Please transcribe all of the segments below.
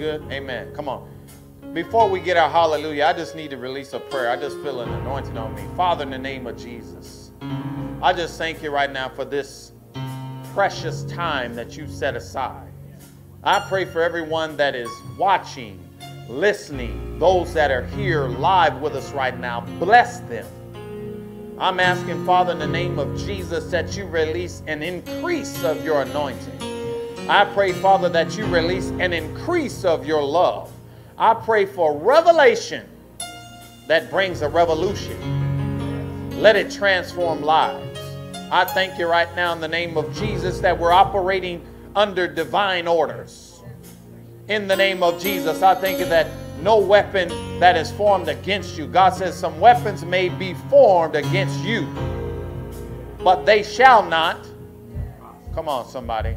good? Amen. Come on. Before we get our hallelujah, I just need to release a prayer. I just feel an anointing on me. Father, in the name of Jesus, I just thank you right now for this precious time that you set aside. I pray for everyone that is watching, listening, those that are here live with us right now. Bless them. I'm asking, Father, in the name of Jesus, that you release an increase of your anointing. I pray, Father, that you release an increase of your love. I pray for revelation that brings a revolution. Let it transform lives. I thank you right now in the name of Jesus that we're operating under divine orders. In the name of Jesus, I thank you that no weapon that is formed against you. God says some weapons may be formed against you, but they shall not. Come on, somebody.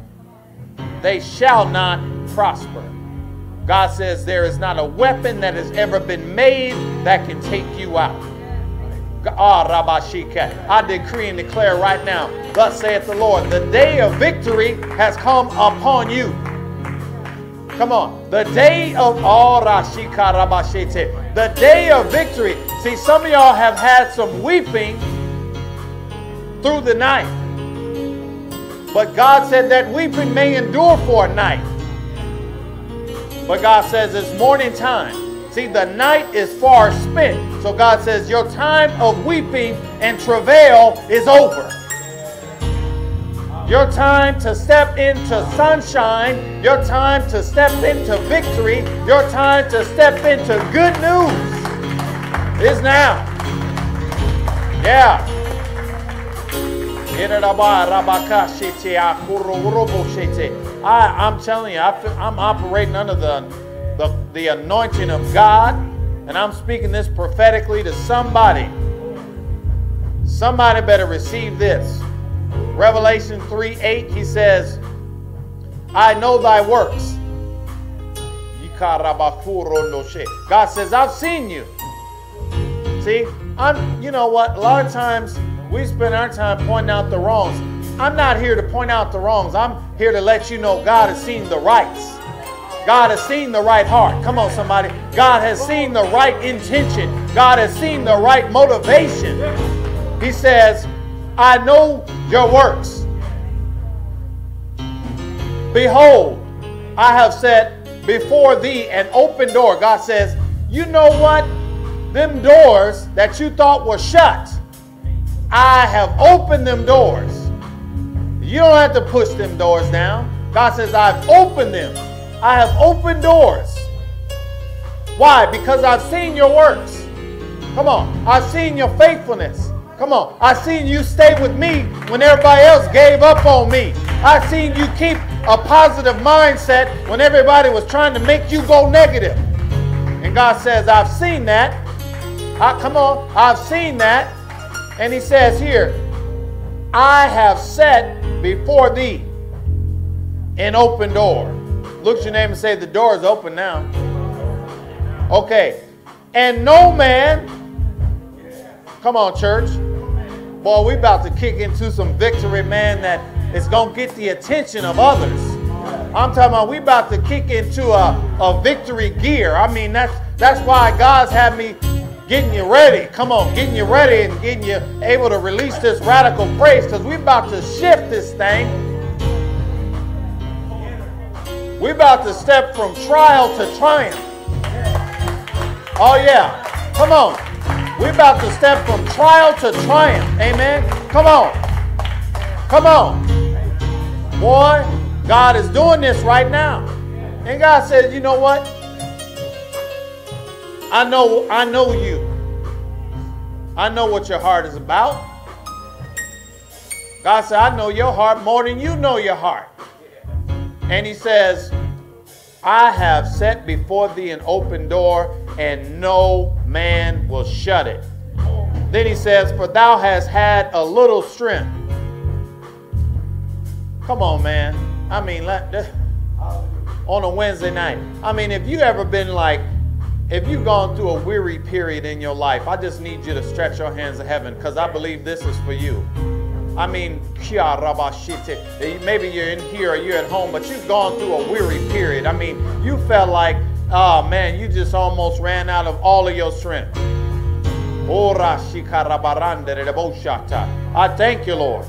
They shall not prosper. God says there is not a weapon that has ever been made that can take you out. Ah, I decree and declare right now, thus saith the Lord, the day of victory has come upon you. Come on. The day of oh, the day of victory. See, some of y'all have had some weeping through the night. But God said that weeping may endure for a night. But God says it's morning time. See, the night is far spent. So God says your time of weeping and travail is over. Your time to step into sunshine, your time to step into victory, your time to step into good news is now. Yeah. I, I'm telling you, I feel, I'm operating under the, the, the anointing of God, and I'm speaking this prophetically to somebody. Somebody better receive this. Revelation 3 8, he says, I know thy works. God says, I've seen you. See, I'm, you know what? A lot of times we spend our time pointing out the wrongs. I'm not here to point out the wrongs. I'm here to let you know God has seen the rights. God has seen the right heart. Come on, somebody. God has seen the right intention. God has seen the right motivation. He says, I know your works. Behold, I have set before thee an open door. God says, You know what? Them doors that you thought were shut, I have opened them doors. You don't have to push them doors down. God says, I've opened them. I have opened doors. Why? Because I've seen your works. Come on. I've seen your faithfulness. Come on. I've seen you stay with me when everybody else gave up on me. I've seen you keep a positive mindset when everybody was trying to make you go negative. And God says, I've seen that. I, come on. I've seen that. And he says here, I have set before thee an open door. Look at your name and say, The door is open now. Okay. And no man, come on, church. Boy, we about to kick into some victory, man, that is going to get the attention of others. I'm talking about we about to kick into a, a victory gear. I mean, that's that's why God's had me getting you ready. Come on, getting you ready and getting you able to release this radical praise because we're about to shift this thing. We're about to step from trial to triumph. Oh, yeah. Come on. We're about to step from trial to triumph. Amen. Come on. Come on. Boy, God is doing this right now. And God says, you know what? I know, I know you. I know what your heart is about. God said, I know your heart more than you know your heart. And he says, I have set before thee an open door, and no man will shut it. Then he says, For thou hast had a little strength. Come on, man. I mean, on a Wednesday night. I mean, if you ever been like, if you've gone through a weary period in your life, I just need you to stretch your hands to heaven because I believe this is for you. I mean, maybe you're in here or you're at home, but you've gone through a weary period. I mean, you felt like, oh man, you just almost ran out of all of your strength. I thank you, Lord.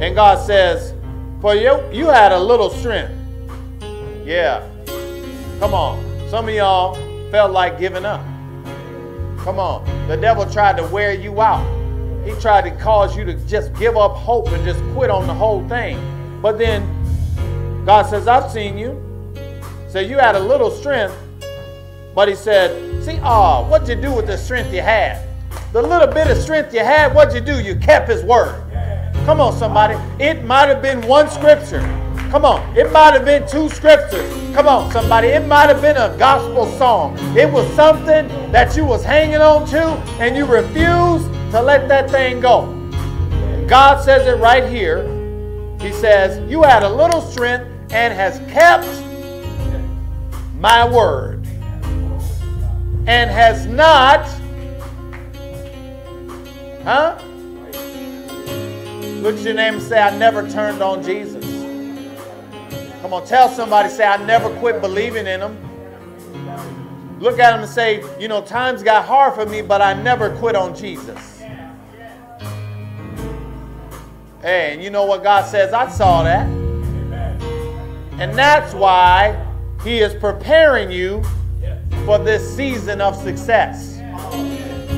And God says, for you, you had a little strength. Yeah. Come on. Some of y'all felt like giving up. Come on. The devil tried to wear you out. He tried to cause you to just give up hope and just quit on the whole thing. But then God says, I've seen you. So you had a little strength. But he said, see, ah, oh, what'd you do with the strength you had? The little bit of strength you had, what'd you do? You kept his word. Come on, somebody. It might have been one scripture. Come on. It might have been two scriptures. Come on, somebody. It might have been a gospel song. It was something that you was hanging on to and you refused to let that thing go. God says it right here. He says, You had a little strength and has kept my word and has not, huh? Look at your name and say, I never turned on Jesus. Come on, tell somebody, say, I never quit believing in him. Look at him and say, you know, times got hard for me, but I never quit on Jesus. Hey, and you know what God says? I saw that. And that's why He is preparing you for this season of success.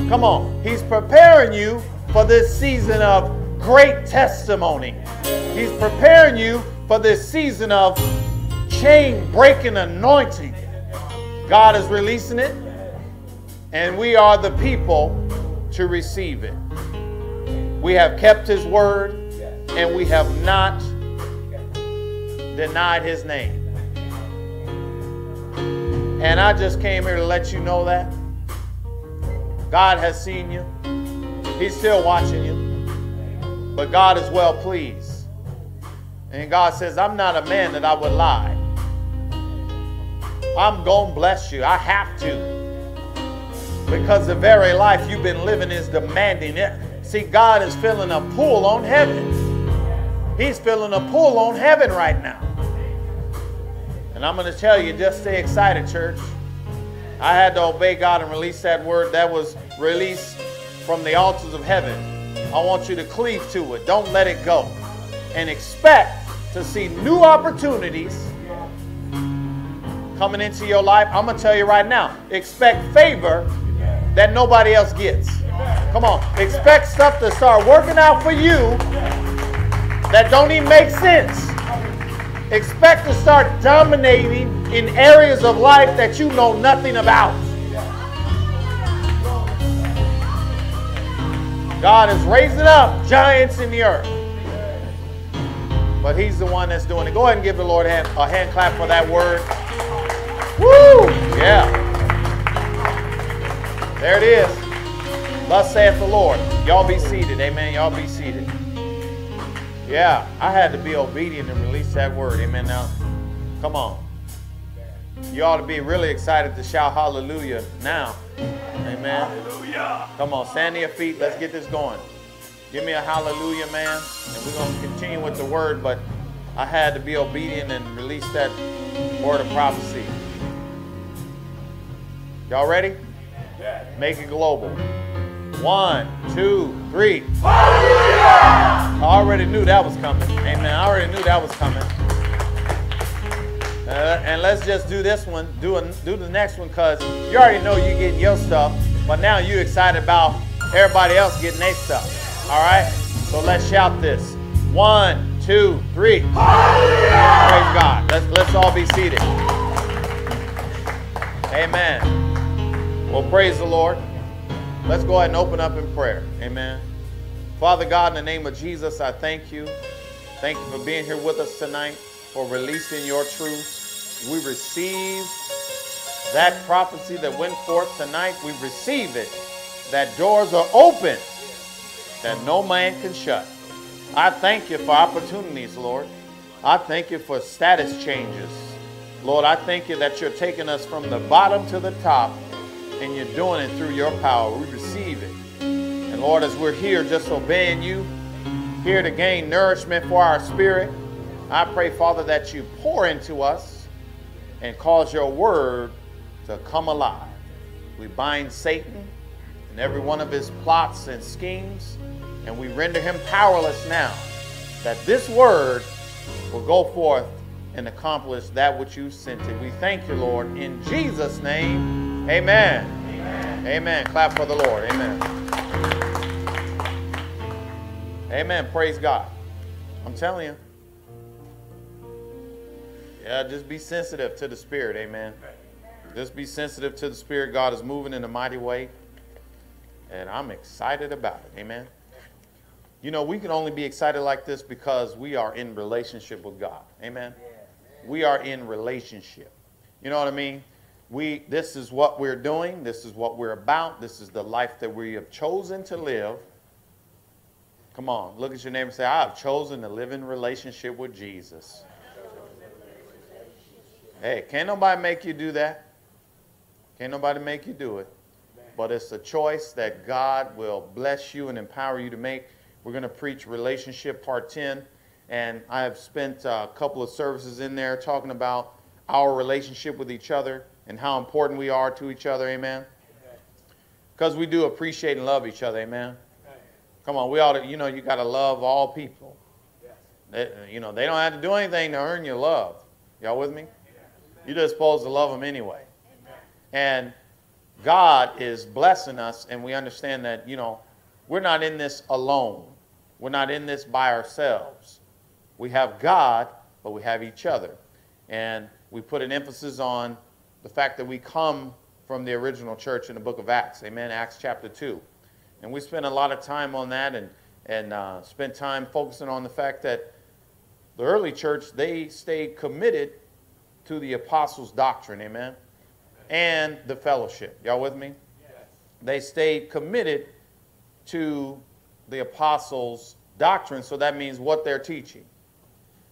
Come on. He's preparing you for this season of great testimony. He's preparing you for this season of chain breaking anointing. God is releasing it, and we are the people to receive it. We have kept His word, and we have not denied His name. And I just came here to let you know that. God has seen you, He's still watching you, but God is well pleased. And God says, I'm not a man that I would lie. I'm going to bless you. I have to. Because the very life you've been living is demanding it. See, God is feeling a pull on heaven. He's feeling a pull on heaven right now. And I'm going to tell you, just stay excited, church. I had to obey God and release that word that was released from the altars of heaven. I want you to cleave to it. Don't let it go. And expect to see new opportunities coming into your life, I'm going to tell you right now expect favor that nobody else gets. Come on. Expect stuff to start working out for you that don't even make sense. Expect to start dominating in areas of life that you know nothing about. God is raising up giants in the earth but he's the one that's doing it. Go ahead and give the Lord a hand, a hand clap for that word. Woo! Yeah. There it is. Thus saith the Lord. Y'all be seated. Amen. Y'all be seated. Yeah, I had to be obedient and release that word. Amen. Now, come on. You ought to be really excited to shout hallelujah now. Amen. Hallelujah. Come on, stand to your feet. Let's get this going. Give me a hallelujah, man. And we're going to continue with the word, but I had to be obedient and release that word of prophecy. Y'all ready? Make it global. One, two, three. Hallelujah! I already knew that was coming. Amen. I already knew that was coming. Uh, and let's just do this one, do, a, do the next one, because you already know you're getting your stuff, but now you're excited about everybody else getting their stuff. All right? So let's shout this. One, two, three. Hallelujah! Praise God. Let's, let's all be seated. Amen. Well, praise the Lord. Let's go ahead and open up in prayer. Amen. Father God, in the name of Jesus, I thank you. Thank you for being here with us tonight, for releasing your truth. We receive that prophecy that went forth tonight. We receive it. That doors are open that no man can shut. I thank you for opportunities, Lord. I thank you for status changes. Lord, I thank you that you're taking us from the bottom to the top and you're doing it through your power. We receive it. And Lord, as we're here just obeying you, here to gain nourishment for our spirit, I pray, Father, that you pour into us and cause your word to come alive. We bind Satan and every one of his plots and schemes, and we render him powerless now. That this word will go forth and accomplish that which you sent it. We thank you, Lord, in Jesus' name. Amen. Amen. Amen. Clap for the Lord. Amen. Amen. Praise God. I'm telling you. Yeah, just be sensitive to the Spirit. Amen. Just be sensitive to the Spirit. God is moving in a mighty way. And I'm excited about it. Amen. You know, we can only be excited like this because we are in relationship with God. Amen. We are in relationship. You know what I mean? We this is what we're doing, this is what we're about, this is the life that we have chosen to live. Come on, look at your neighbor and say, I have chosen to live in relationship with Jesus. Hey, can't nobody make you do that. Can't nobody make you do it. But it's a choice that God will bless you and empower you to make. We're going to preach relationship part 10. And I have spent a couple of services in there talking about our relationship with each other and how important we are to each other. Amen. Because we do appreciate and love each other. Amen. Come on, we ought to, you know, you got to love all people. They, you know, they don't have to do anything to earn your love. Y'all with me? You're just supposed to love them anyway. And God is blessing us, and we understand that, you know, we're not in this alone. We're not in this by ourselves. We have God, but we have each other. And we put an emphasis on the fact that we come from the original church in the book of Acts. Amen. Acts chapter 2. And we spent a lot of time on that and, and uh, spent time focusing on the fact that the early church, they stayed committed to the apostles' doctrine. Amen. And the fellowship. Y'all with me? Yes. They stayed committed to the apostles' doctrine. So that means what they're teaching.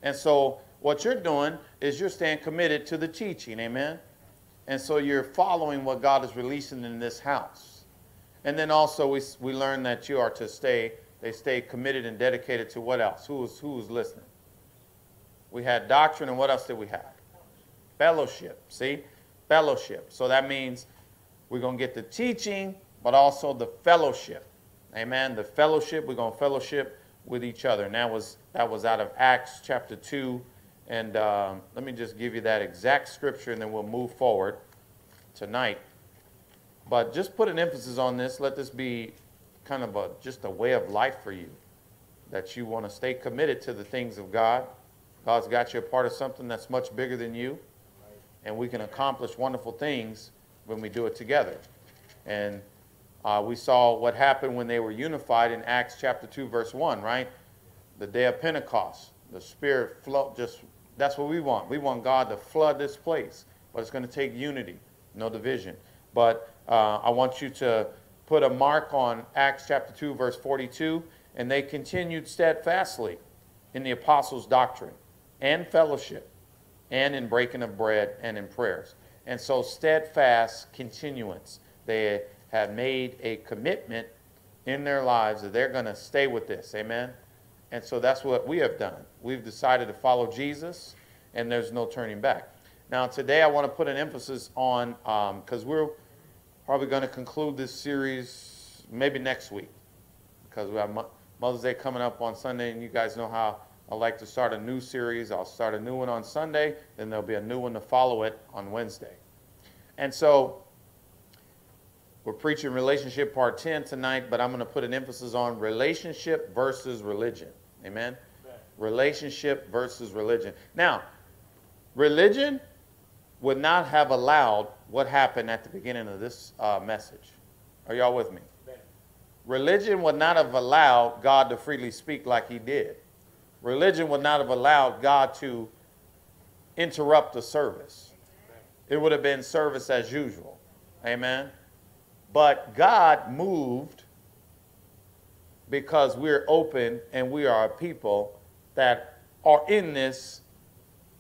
And so what you're doing is you're staying committed to the teaching, amen? And so you're following what God is releasing in this house. And then also we, we learn that you are to stay, they stay committed and dedicated to what else? Who was, who was listening? We had doctrine, and what else did we have? Fellowship, see? Fellowship. So that means we're going to get the teaching, but also the fellowship. Amen. The fellowship, we're going to fellowship with each other. And that was, that was out of Acts chapter 2. And um, let me just give you that exact scripture and then we'll move forward tonight. But just put an emphasis on this. Let this be kind of a, just a way of life for you. That you want to stay committed to the things of God. God's got you a part of something that's much bigger than you. And we can accomplish wonderful things when we do it together. And uh, we saw what happened when they were unified in Acts chapter 2, verse 1, right? The day of Pentecost. The Spirit flow just that's what we want. We want God to flood this place. But it's going to take unity, no division. But uh, I want you to put a mark on Acts chapter 2, verse 42. And they continued steadfastly in the apostles' doctrine and fellowship and in breaking of bread and in prayers. And so steadfast continuance. They have made a commitment in their lives that they're going to stay with this. Amen? And so that's what we have done. We've decided to follow Jesus, and there's no turning back. Now, today I want to put an emphasis on, because um, we're probably going to conclude this series maybe next week, because we have Mother's Day coming up on Sunday, and you guys know how I like to start a new series. I'll start a new one on Sunday, then there'll be a new one to follow it on Wednesday. And so we're preaching relationship part 10 tonight, but I'm going to put an emphasis on relationship versus religion. Amen? Relationship versus religion. Now, religion would not have allowed what happened at the beginning of this uh, message. Are y'all with me? Religion would not have allowed God to freely speak like he did. Religion would not have allowed God to interrupt the service. It would have been service as usual. Amen? But God moved because we're open and we are a people that are in this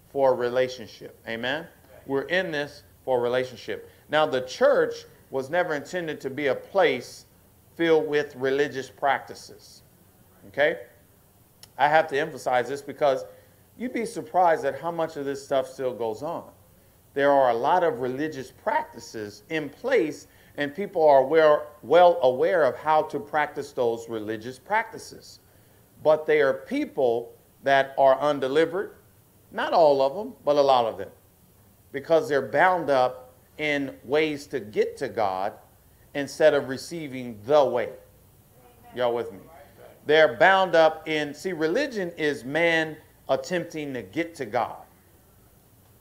for a relationship. Amen? We're in this for a relationship. Now, the church was never intended to be a place filled with religious practices. Okay? I have to emphasize this because you'd be surprised at how much of this stuff still goes on. There are a lot of religious practices in place, and people are well, well aware of how to practice those religious practices. But they are people that are undelivered, not all of them, but a lot of them, because they're bound up in ways to get to God instead of receiving the way. Y'all with me? They're bound up in, see, religion is man attempting to get to God.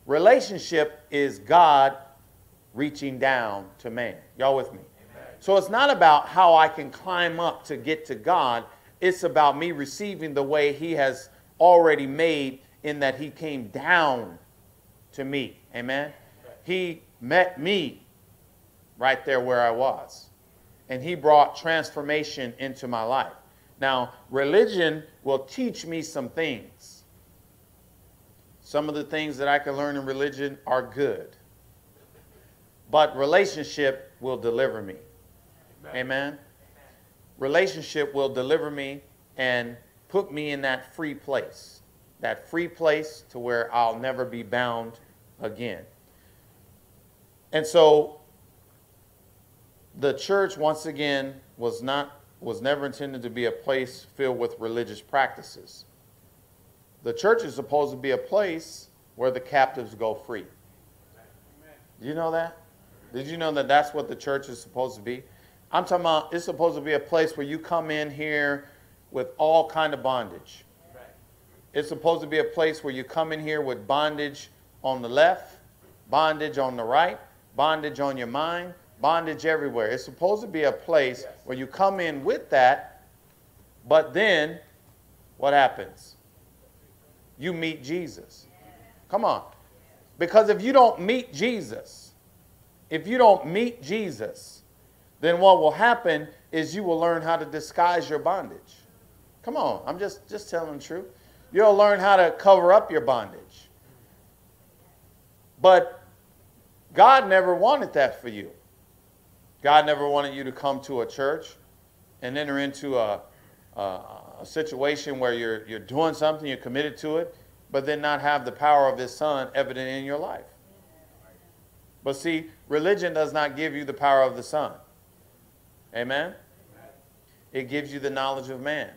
Relationship is God reaching down to man. Y'all with me? So it's not about how I can climb up to get to God. It's about me receiving the way He has already made in that He came down to me. Amen? He met me right there where I was. And He brought transformation into my life. Now, religion will teach me some things. Some of the things that I can learn in religion are good. But relationship will deliver me. Amen. Amen. Relationship will deliver me and put me in that free place. That free place to where I'll never be bound again. And so the church once again was not was never intended to be a place filled with religious practices. The church is supposed to be a place where the captives go free. Do you know that? Did you know that that's what the church is supposed to be? I'm talking about it's supposed to be a place where you come in here with all kind of bondage. It's supposed to be a place where you come in here with bondage on the left, bondage on the right, bondage on your mind, bondage everywhere. It's supposed to be a place yes. where you come in with that, but then what happens? You meet Jesus. Come on. Because if you don't meet Jesus, if you don't meet Jesus, then what will happen is you will learn how to disguise your bondage. Come on, I'm just, just telling the truth. You'll learn how to cover up your bondage. But God never wanted that for you. God never wanted you to come to a church and enter into a, a, a, situation where you're, you're doing something, you're committed to it, but then not have the power of His Son evident in your life. But see, religion does not give you the power of the Son. Amen? It gives you the knowledge of man,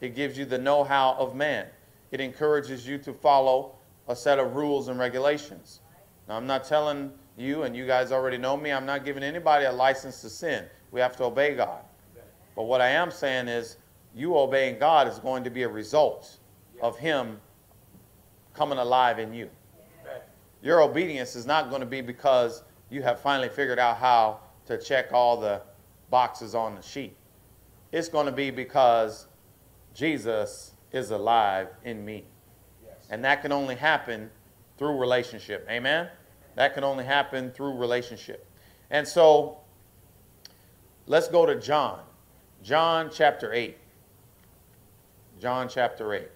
it gives you the know how of man. It encourages you to follow a set of rules and regulations. Now, I'm not telling you, and you guys already know me, I'm not giving anybody a license to sin. We have to obey God. But what I am saying is, you obeying God is going to be a result of Him coming alive in you. Your obedience is not going to be because you have finally figured out how to check all the boxes on the sheet. It's going to be because Jesus is alive in me. And that can only happen through relationship. Amen? That can only happen through relationship. And so let's go to John. John chapter 8. John chapter 8.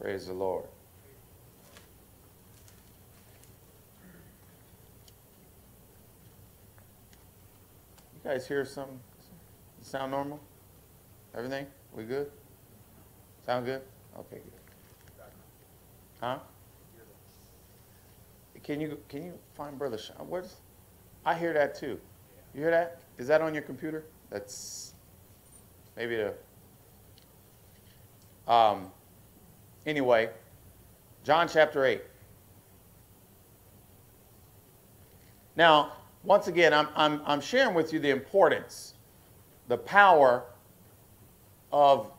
Praise the Lord. You guys hear something? sound normal? Everything? We good? Sound good? Okay, good. Huh? Can you can you find Brother Sean? Where's I hear that too. You hear that? Is that on your computer? That's maybe the um anyway, John chapter 8. Now, once again, I'm, I'm, I'm sharing with you the importance, the power of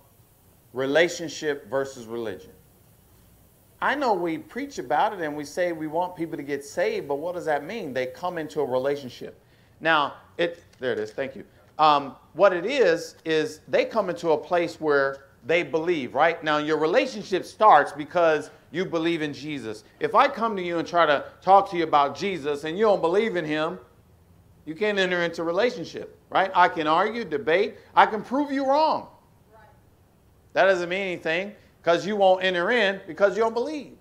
relationship versus religion. I know we preach about it and we say we want people to get saved, but what does that mean? They come into a relationship. Now, it there it is. Thank you. Um, what it is is they come into a place where they believe. Right now, your relationship starts because you believe in Jesus. If I come to you and try to talk to you about Jesus and you don't believe in Him, you can't enter into relationship. Right? I can argue, debate. I can prove you wrong. That doesn't mean anything because you won't enter in because you don't believe.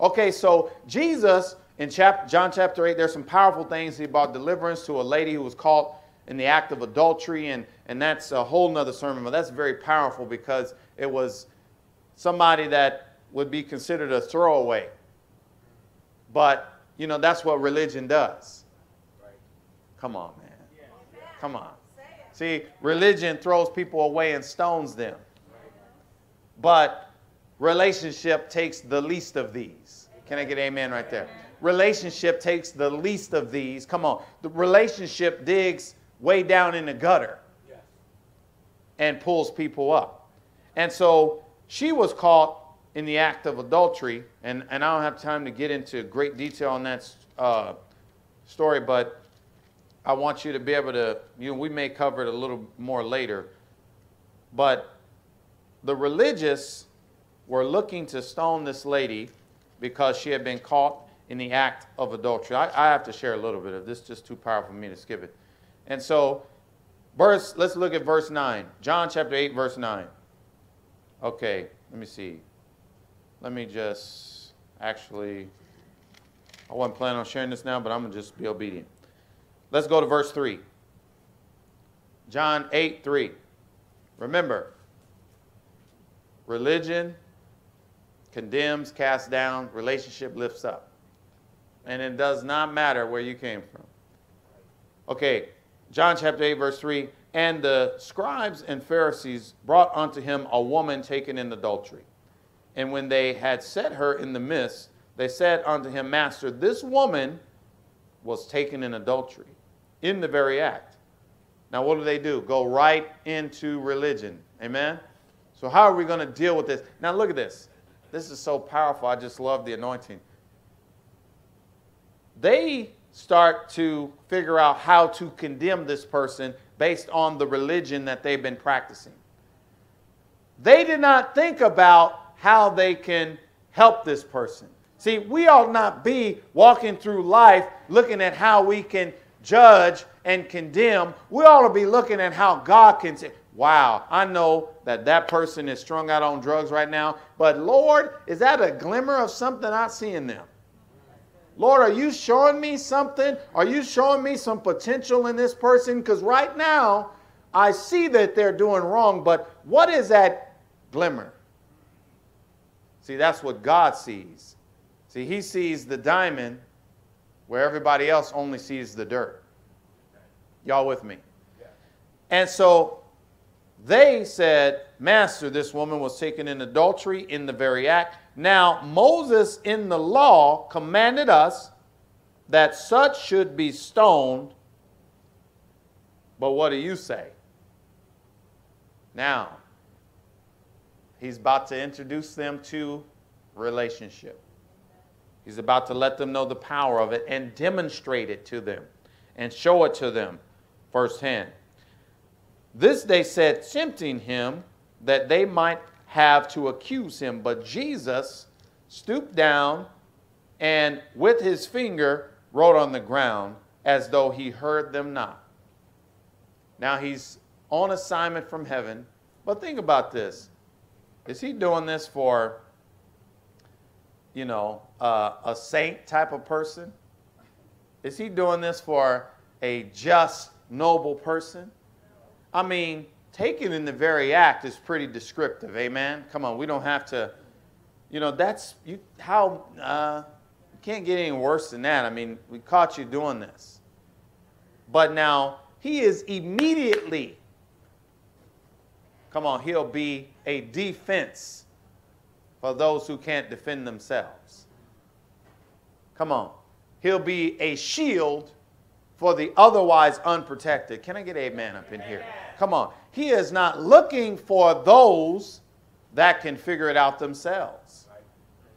Okay, so Jesus in chap- John chapter 8, there's some powerful things about deliverance to a lady who was caught in the act of adultery, and, and that's a whole nother sermon, but that's very powerful because it was somebody that would be considered a throwaway. But, you know, that's what religion does. Come on, man. Come on. See, religion throws people away and stones them. But relationship takes the least of these. Can I get amen right there? Relationship takes the least of these. Come on. The relationship digs way down in the gutter and pulls people up. And so she was caught in the act of adultery, and, and I don't have time to get into great detail on that uh, story, but I want you to be able to, you know, we may cover it a little more later, but the religious were looking to stone this lady because she had been caught in the act of adultery. I, I have to share a little bit of this, just too powerful for me to skip it. And so, verse, let's look at verse 9. John chapter 8, verse 9. Okay, let me see. Let me just actually, I wasn't planning on sharing this now, but I'm going to just be obedient. Let's go to verse 3. John 8, 3. Remember, religion condemns, casts down, relationship lifts up. And it does not matter where you came from. Okay, John chapter 8, verse 3 And the scribes and Pharisees brought unto him a woman taken in adultery. And when they had set her in the midst, they said unto him, Master, this woman was taken in adultery, in the very act. Now, what do they do? Go right into religion. Amen? So, how are we going to deal with this? Now, look at this. This is so powerful. I just love the anointing. They start to figure out how to condemn this person based on the religion that they've been practicing. They did not think about how they can help this person. See, we ought not be walking through life looking at how we can judge and condemn. We ought to be looking at how God can say, wow, I know that that person is strung out on drugs right now, but Lord, is that a glimmer of something I see in them? Lord, are you showing me something? Are you showing me some potential in this person? Because right now, I see that they're doing wrong, but what is that glimmer? See, that's what God sees. See, He sees the diamond where everybody else only sees the dirt. Y'all with me? And so they said, Master, this woman was taken in adultery in the very act. Now, Moses in the law commanded us that such should be stoned. But what do you say? Now, he's about to introduce them to relationship. He's about to let them know the power of it and demonstrate it to them and show it to them firsthand. This they said, tempting him that they might have to accuse him. But Jesus stooped down and with his finger wrote on the ground as though he heard them not. Now he's on assignment from heaven. But think about this. Is he doing this for, you know, uh, a saint type of person? Is he doing this for a just, noble person? I mean, taken in the very act is pretty descriptive. Amen. Come on, we don't have to. You know, that's you. How uh, you can't get any worse than that. I mean, we caught you doing this. But now he is immediately. Come on, he'll be a defense for those who can't defend themselves. Come on. He'll be a shield for the otherwise unprotected. Can I get amen up in here? Come on. He is not looking for those that can figure it out themselves.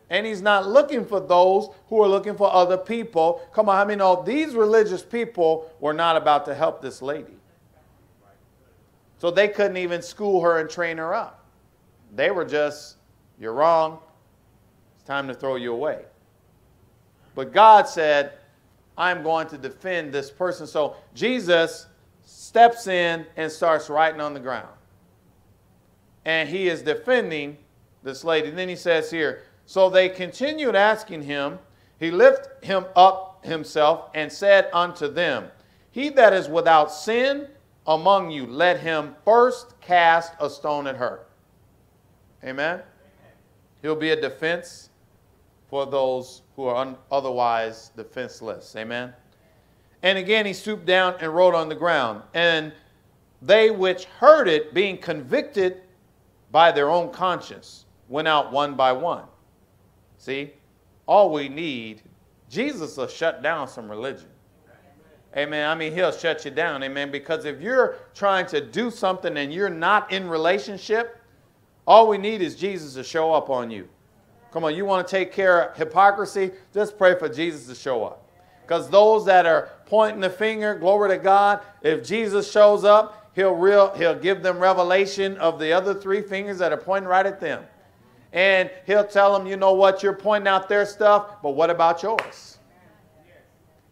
And he's not looking for those who are looking for other people. Come on, I mean, know these religious people were not about to help this lady. So they couldn't even school her and train her up. They were just, you're wrong. It's time to throw you away. But God said, I'm going to defend this person. So Jesus steps in and starts writing on the ground. And he is defending this lady. And then he says here, so they continued asking him. He lifted him up himself and said unto them, He that is without sin among you, let him first cast a stone at her. Amen. He'll be a defense for those who are otherwise defenseless. Amen. And again, he stooped down and wrote on the ground. And they which heard it, being convicted by their own conscience, went out one by one. See, all we need, Jesus will shut down some religion. Amen. I mean, he'll shut you down. Amen. Because if you're trying to do something and you're not in relationship, all we need is Jesus to show up on you. Come on, you want to take care of hypocrisy? Just pray for Jesus to show up. Because those that are pointing the finger, glory to God, if Jesus shows up, he'll, real, he'll give them revelation of the other three fingers that are pointing right at them. And he'll tell them, you know what, you're pointing out their stuff, but what about yours?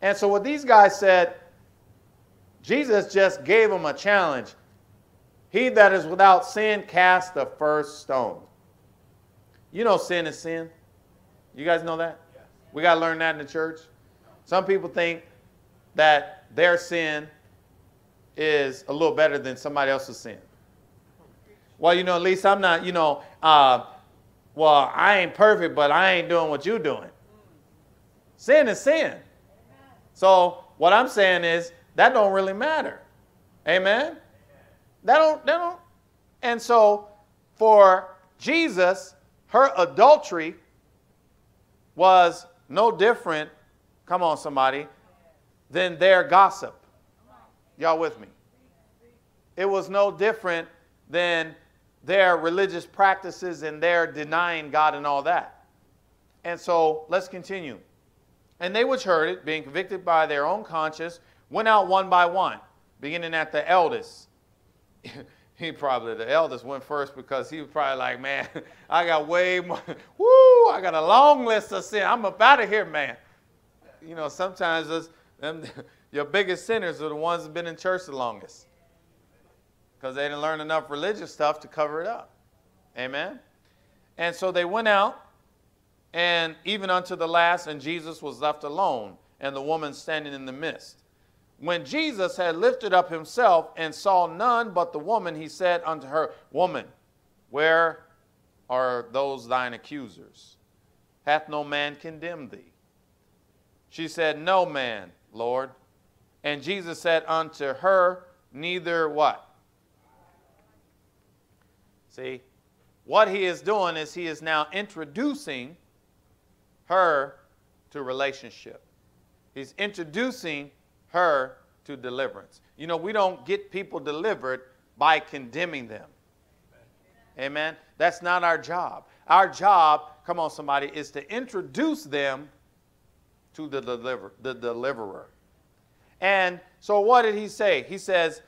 And so what these guys said, Jesus just gave them a challenge. He that is without sin cast the first stone. You know sin is sin. You guys know that? We got to learn that in the church. Some people think that their sin is a little better than somebody else's sin. Well, you know, at least I'm not, you know, uh, well, I ain't perfect, but I ain't doing what you're doing. Sin is sin. So what I'm saying is that don't really matter. Amen. That don't. That don't. And so for Jesus, her adultery was no different. Come on, somebody, than their gossip. Y'all with me? It was no different than their religious practices and their denying God and all that. And so let's continue. And they which heard it, being convicted by their own conscience, went out one by one, beginning at the eldest. he probably, the eldest went first because he was probably like, man, I got way more, woo, I got a long list of sin. I'm up out of here, man. You know, sometimes those, them, your biggest sinners are the ones that been in church the longest because they didn't learn enough religious stuff to cover it up. Amen? And so they went out and even unto the last, and Jesus was left alone, and the woman standing in the midst. When Jesus had lifted up himself and saw none but the woman, he said unto her, Woman, where are those thine accusers? Hath no man condemned thee? She said, No man, Lord. And Jesus said unto her, Neither what? See, what he is doing is he is now introducing her to relationship. He's introducing her to deliverance. You know, we don't get people delivered by condemning them. Amen. That's not our job. Our job, come on, somebody, is to introduce them to the, deliver, the deliverer. And so, what did he say? He says,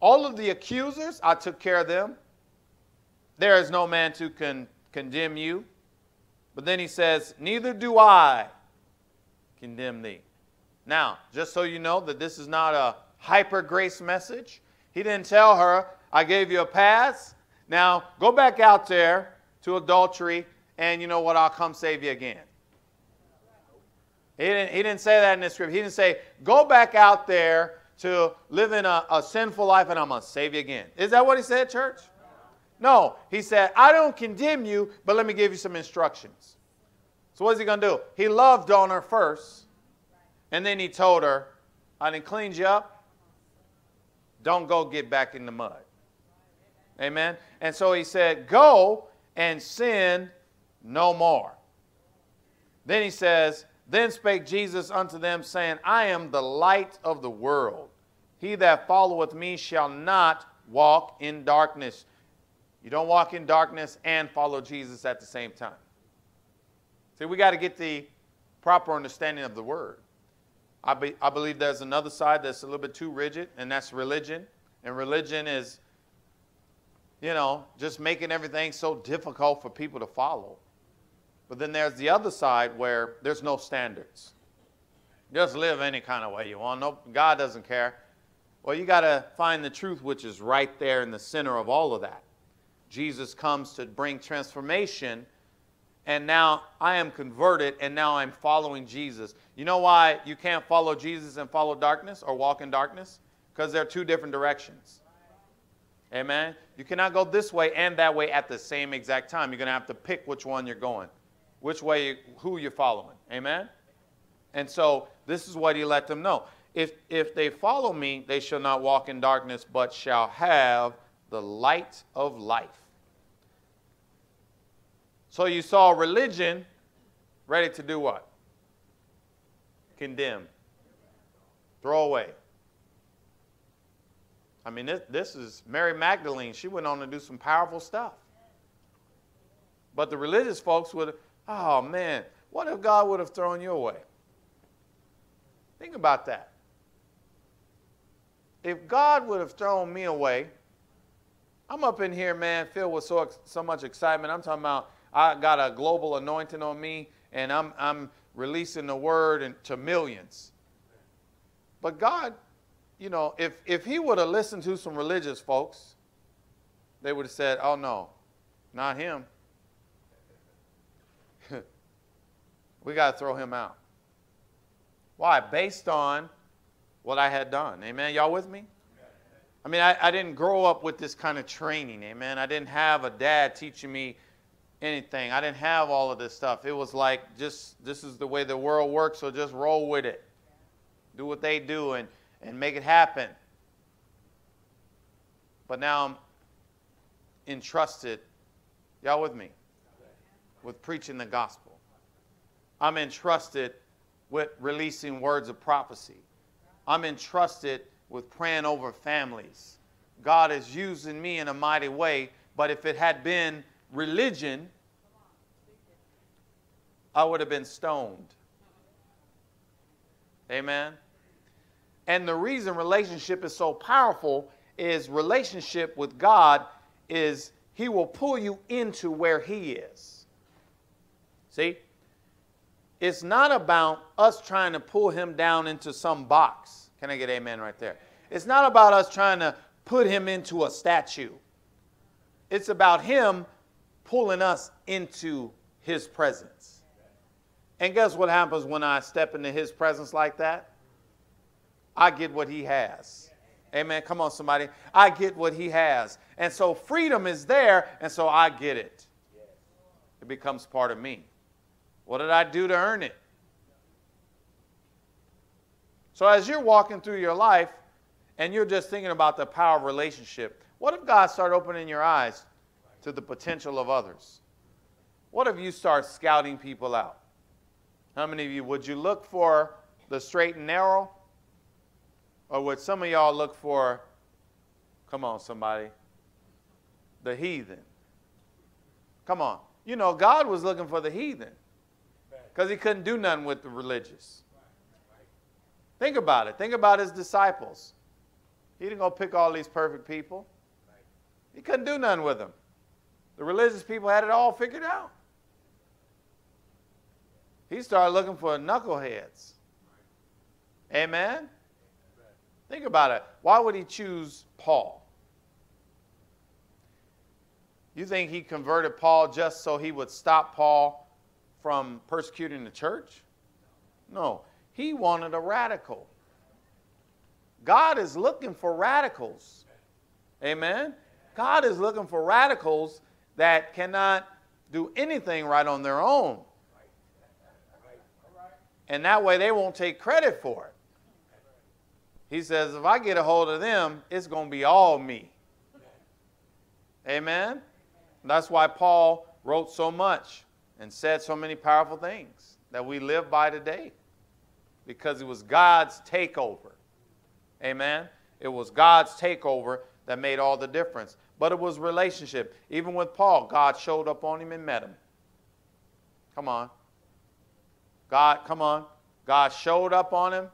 All of the accusers, I took care of them. There is no man to con- condemn you. But then he says, Neither do I condemn thee. Now, just so you know that this is not a hyper grace message, he didn't tell her, I gave you a pass. Now, go back out there to adultery, and you know what? I'll come save you again. He didn't, he didn't say that in the script. He didn't say, go back out there to live in a, a sinful life and I'm going to save you again. Is that what he said, church? No, he said, I don't condemn you, but let me give you some instructions. So, what's he going to do? He loved on her first, and then he told her, I didn't clean you up. Don't go get back in the mud. Amen. And so he said, Go and sin no more. Then he says, Then spake Jesus unto them, saying, I am the light of the world. He that followeth me shall not walk in darkness, you don't walk in darkness and follow Jesus at the same time. See, we got to get the proper understanding of the word. I, be, I believe there's another side that's a little bit too rigid, and that's religion. And religion is, you know, just making everything so difficult for people to follow. But then there's the other side where there's no standards. Just live any kind of way you want. No, God doesn't care. Well, you got to find the truth, which is right there in the center of all of that. Jesus comes to bring transformation and now I am converted and now I'm following Jesus. You know why you can't follow Jesus and follow darkness or walk in darkness? Because they're two different directions. Amen. You cannot go this way and that way at the same exact time. You're going to have to pick which one you're going, which way, who you're following. Amen. And so this is what he let them know. If, if they follow me, they shall not walk in darkness, but shall have the light of life. So you saw religion ready to do what? Condemn, throw away. I mean, this, this is Mary Magdalene. She went on to do some powerful stuff. But the religious folks would, oh man, what if God would have thrown you away? Think about that. If God would have thrown me away, I'm up in here, man, filled with so, so much excitement. I'm talking about I got a global anointing on me, and I'm, I'm releasing the word and, to millions. But God you know, if, if he would have listened to some religious folks, they would have said, oh no, not him. We got to throw him out. Why? Based on what I had done. Amen. Y'all with me? I mean, I, I didn't grow up with this kind of training. Amen. I didn't have a dad teaching me anything. I didn't have all of this stuff. It was like just this is the way the world works, so just roll with it. Do what they do. And and make it happen. But now I'm entrusted, y'all with me, with preaching the gospel. I'm entrusted with releasing words of prophecy. I'm entrusted with praying over families. God is using me in a mighty way, but if it had been religion, I would have been stoned. Amen. And the reason relationship is so powerful is relationship with God is he will pull you into where he is. See? It's not about us trying to pull him down into some box. Can I get amen right there? It's not about us trying to put him into a statue. It's about him pulling us into his presence. And guess what happens when I step into his presence like that? I get what he has. Amen. Come on, somebody. I get what he has. And so freedom is there, and so I get it. It becomes part of me. What did I do to earn it? So as you're walking through your life and you're just thinking about the power of relationship, what if God started opening your eyes to the potential of others? What if you start scouting people out? How many of you would you look for the straight and narrow? Or what some of y'all look for, come on, somebody, the heathen. Come on. You know, God was looking for the heathen because he couldn't do nothing with the religious. Think about it. Think about his disciples. He didn't go pick all these perfect people. He couldn't do nothing with them. The religious people had it all figured out. He started looking for knuckleheads. Amen? Think about it. Why would he choose Paul? You think he converted Paul just so he would stop Paul from persecuting the church? No, he wanted a radical. God is looking for radicals. Amen? God is looking for radicals that cannot do anything right on their own. And that way they won't take credit for it. He says, if I get a hold of them, it's going to be all me. Amen? That's why Paul wrote so much and said so many powerful things that we live by today because it was God's takeover. Amen? It was God's takeover that made all the difference. But it was relationship. Even with Paul, God showed up on him and met him. Come on. God, come on. God showed up on him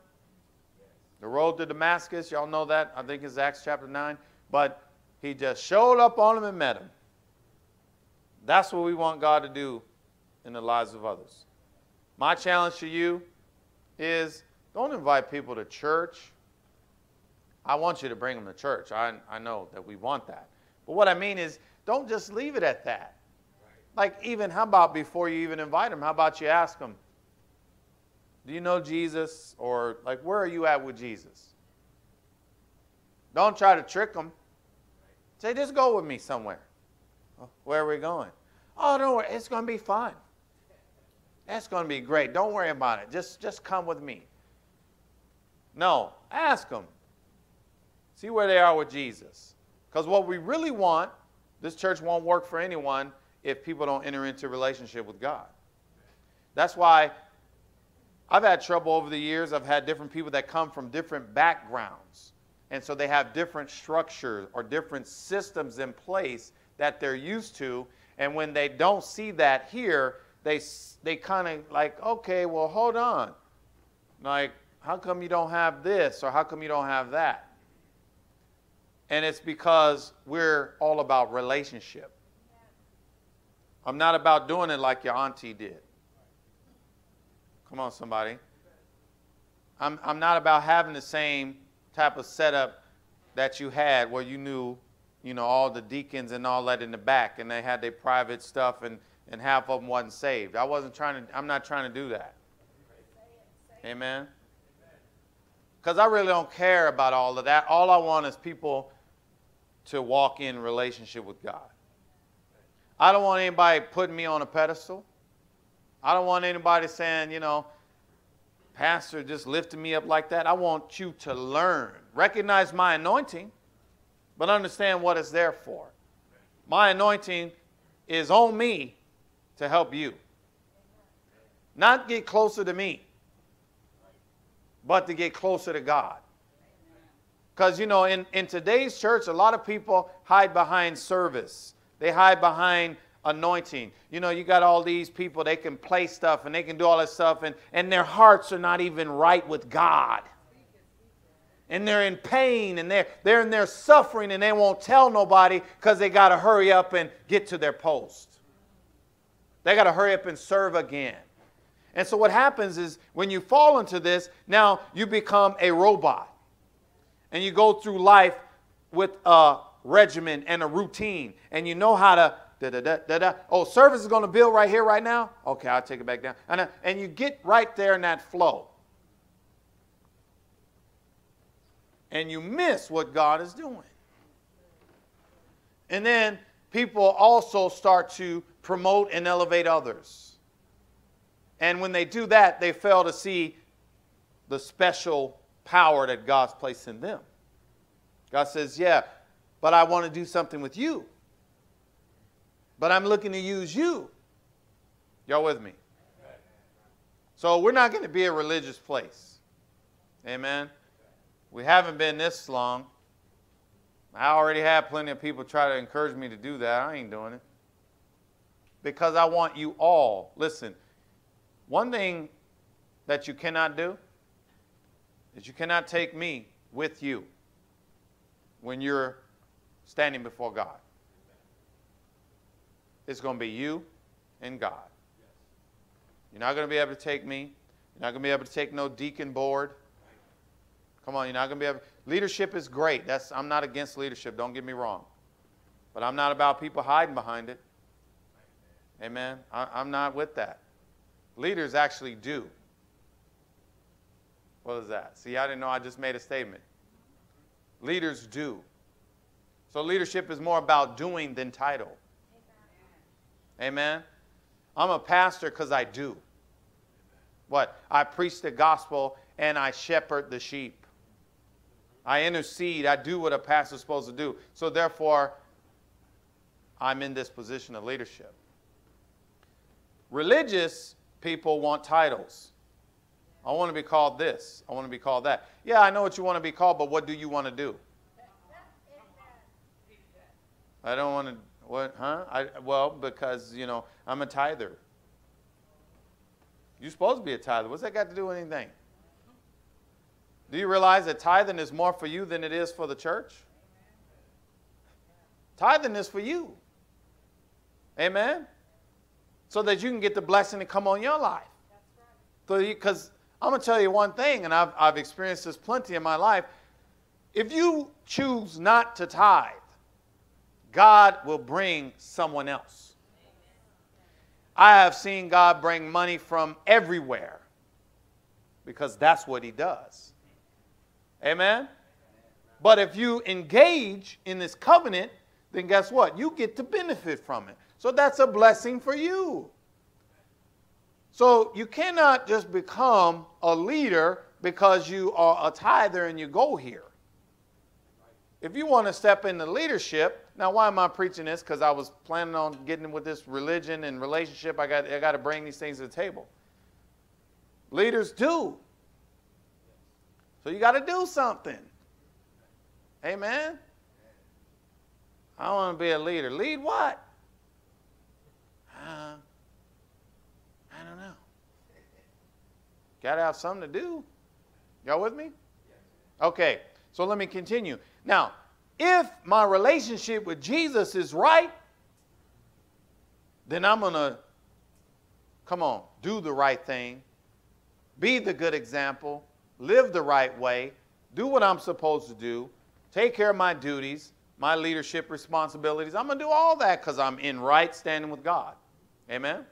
the road to Damascus, y'all know that. I think it's Acts chapter 9. But he just showed up on him and met him. That's what we want God to do in the lives of others. My challenge to you is don't invite people to church. I want you to bring them to church. I, I know that we want that. But what I mean is don't just leave it at that. Like, even, how about before you even invite them, how about you ask them, Do you know Jesus? Or, like, where are you at with Jesus? Don't try to trick them. Say, just go with me somewhere. Where are we going? Oh, don't worry. It's going to be fun. That's going to be great. Don't worry about it. Just, just come with me. No, ask them. See where they are with Jesus. Because what we really want, this church won't work for anyone if people don't enter into relationship with God. That's why I've had trouble over the years. I've had different people that come from different backgrounds. And so they have different structures or different systems in place that they're used to. And when they don't see that here, they, they kind of like, okay, well, hold on. Like, how come you don't have this or how come you don't have that? And it's because we're all about relationship. I'm not about doing it like your auntie did. Come on, somebody. I'm, I'm not about having the same type of setup that you had where you knew, you know, all the deacons and all that in the back and they had their private stuff and, and half of them wasn't saved. I wasn't trying to, I'm not trying to do that. Amen. Because I really don't care about all of that. All I want is people to walk in relationship with God. I don't want anybody putting me on a pedestal. I don't want anybody saying, you know, Pastor just lifted me up like that. I want you to learn, recognize my anointing, but understand what it's there for. My anointing is on me to help you, not get closer to me but to get closer to God. Because, you know, in, in today's church, a lot of people hide behind service, they hide behind anointing. You know, you got all these people, they can play stuff and they can do all this stuff, and, and their hearts are not even right with God. And they're in pain and they're, they're in their suffering and they won't tell nobody because they got to hurry up and get to their post. They got to hurry up and serve again. And so what happens is when you fall into this, now you become a robot. And you go through life with a regimen and a routine. And you know how to da da da da da. Oh, service is going to build right here, right now? Okay, I'll take it back down. And, uh, and you get right there in that flow. And you miss what God is doing. And then people also start to promote and elevate others. And when they do that, they fail to see the special power that God's placed in them. God says, Yeah, but I want to do something with you. But I'm looking to use you. Y'all with me? So we're not going to be a religious place. Amen. We haven't been this long. I already have plenty of people try to encourage me to do that. I ain't doing it. Because I want you all, listen, one thing that you cannot do is you cannot take me with you when you're standing before God. It's going to be you and God. You're not going to be able to take me. You're not going to be able to take no deacon board. Come on, you're not going to be able. Leadership is great. That's I'm not against leadership. Don't get me wrong, but I'm not about people hiding behind it. Amen. I, I'm not with that. Leaders actually do. What is that? See, I didn't know I just made a statement. Leaders do. So leadership is more about doing than title. Amen. I'm a pastor because I do. What? I preach the gospel and I shepherd the sheep. I intercede. I do what a pastor's supposed to do. So therefore, I'm in this position of leadership. Religious people want titles. I want to be called this. I want to be called that. Yeah, I know what you want to be called, but what do you want to do? I don't want to. What? Huh? I, well, because you know I'm a tither. You're supposed to be a tither. What's that got to do with anything? Do you realize that tithing is more for you than it is for the church? Tithing is for you. Amen so that you can get the blessing to come on your life. So because I'm going to tell you one thing, and I've, I've experienced this plenty in my life. If you choose not to tithe, God will bring someone else. I have seen God bring money from everywhere because that's what He does. Amen? But if you engage in this covenant, then guess what? You get to benefit from it. So that's a blessing for you. So you cannot just become a leader because you are a tither and you go here. If you want to step into leadership, now why am I preaching this? Because I was planning on getting with this religion and relationship. I got, I got to bring these things to the table. Leaders do. So you got to do something. Amen. I want to be a leader. Lead what? Uh, I don't know. Got to have something to do. Y'all with me? Okay, so let me continue. Now, if my relationship with Jesus is right, then I'm going to, come on, do the right thing, be the good example, live the right way, do what I'm supposed to do, take care of my duties, my leadership responsibilities. I'm going to do all that because I'm in right standing with God. Amen?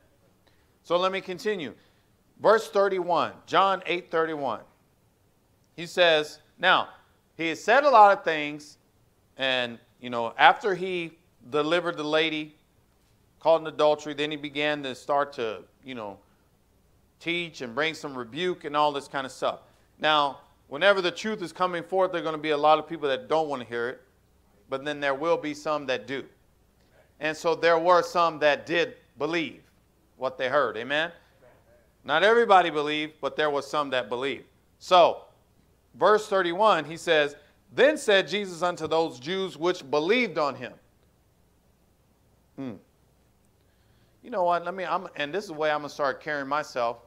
So let me continue. Verse 31, John 8 31. He says, Now, he has said a lot of things, and, you know, after he delivered the lady caught in adultery, then he began to start to, you know, teach and bring some rebuke and all this kind of stuff. Now, whenever the truth is coming forth, there are going to be a lot of people that don't want to hear it but then there will be some that do. And so there were some that did believe what they heard. Amen? Not everybody believed, but there was some that believed. So, verse 31, he says, Then said Jesus unto those Jews which believed on him. Hmm. You know what? Let me, I'm, and this is the way I'm going to start carrying myself.